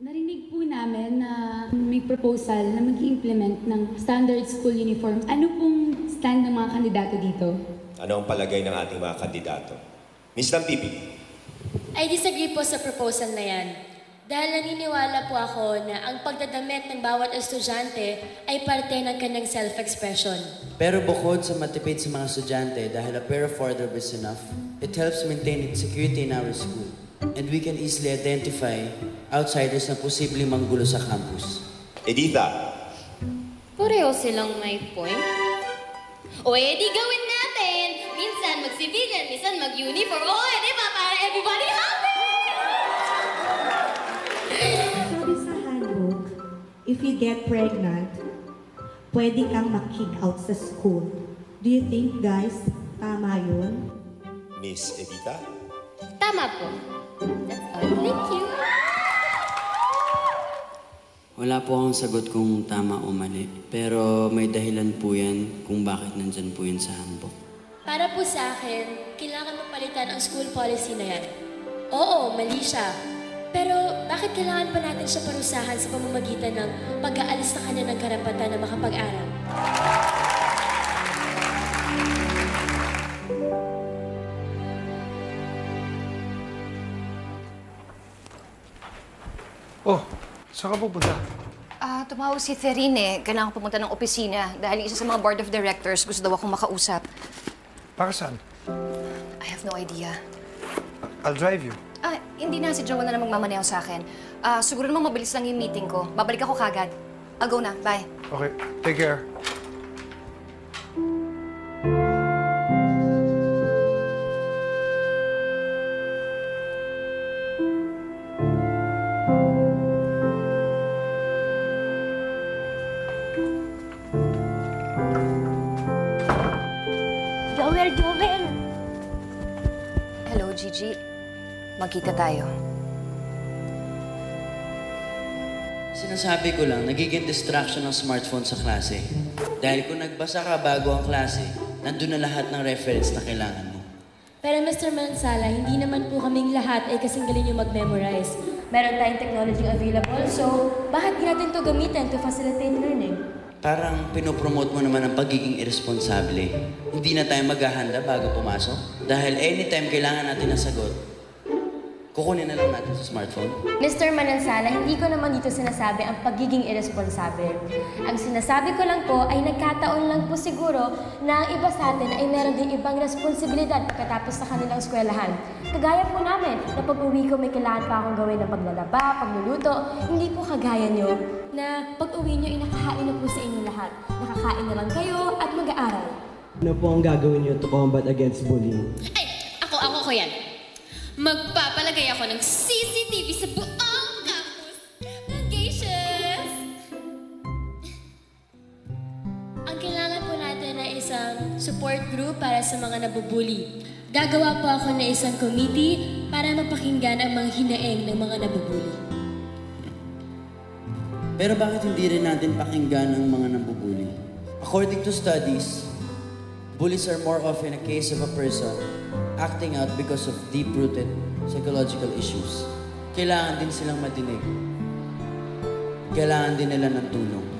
Narinig po namin na may proposal na mag-implement ng standard school uniforms. Ano pong stand ng mga kandidato dito? Ano ang palagay ng ating mga kandidato? Ms. Lampipi, I disagree po sa proposal na yan. Dahil naniniwala po ako na ang pagdadamit ng bawat estudyante ay parte ng kanyang self-expression. Pero bukod sa matipid sa mga estudyante dahil a pair of wardrobe is enough, it helps maintain its security in our school. And we can easily identify outsiders na posibleng manggulo sa campus. Editha, Pareho silang may point. O edi gawin natin! Minsan mag-civilian, minsan mag-uniform. O edi ba para everybody happy! Sabi sa handbook, if you get pregnant, pwede kang mag-kick out sa school. Do you think, guys, tama yun? Miss Editha, Tama po. That's all. Thank you. Wala po akong sagot kung tama o mali, pero may dahilan po yan kung bakit nandyan po yun sa handbook. Para po sa akin, kailangan mapalitan ang school policy na yan. Oo, mali siya. Pero bakit kailangan pa natin siya parusahan sa pamamagitan ng pag-aalis na kanya ng karapatan na makapag-aral? Oh, saan ka pupunta? Ah, tumawag si Therine eh. Kailangan pumunta ng opisina dahil isa sa mga board of directors gusto daw akong makausap. Para saan? I have no idea. I'll drive you. Ah, hindi na si Joel na lang magmamaneho sa akin. Ah, siguro naman mabilis lang yung meeting ko. Babalik ako kagad. I'll go na. Bye. Okay, take care. Joel, Joel! Hello, Gigi. Magkita tayo. Sinasabi ko lang, nagiging distraction ng smartphone sa klase. Dahil kung nagbasa ka bago ang klase, nandun na lahat ng reference na kailangan mo. Pero Mr. Mansala, hindi naman po kaming lahat ay kasing galing yung mag-memorize. Meron tayong technology available, so bakit di natin to gamitin to facilitate learning? Parang pinopromote mo naman ang pagiging irresponsable. Hindi na tayo maghahanda bago pumasok. Dahil anytime kailangan natin ng sagot, kukunin na lang natin sa smartphone. Mr. Manansala, hindi ko naman dito sinasabi ang pagiging irresponsible. Ang sinasabi ko lang po ay nagkataon lang po siguro na ang iba sa atin ay meron din ibang responsibilidad pagkatapos sa kanilang eskwelahan. Kagaya po namin na pag uwi ko may kailangan pa akong gawin ng paglalaba, pagluluto, hindi po kagaya nyo na pag uwi nyo ay nakakain na po sa inyo lahat. Nakakain na lang kayo at mag-aaral. Ano po ang gagawin niyo to combat against bullying? Ay, ako, ako ko yan. Magpapalagay ako ng CCTV sa buong campus. Magacious! Ang kailangan po natin ay isang support group para sa mga nabubuli. Gagawa po ako ng isang committee para mapakinggan ang mga hinaing ng mga nabubuli. Pero bakit hindi rin natin pakinggan ang mga nambubuli? According to studies, bullies are more often a case of a person acting out because of deep-rooted psychological issues. Kailangan din silang madinig. Kailangan din nila ng tulong.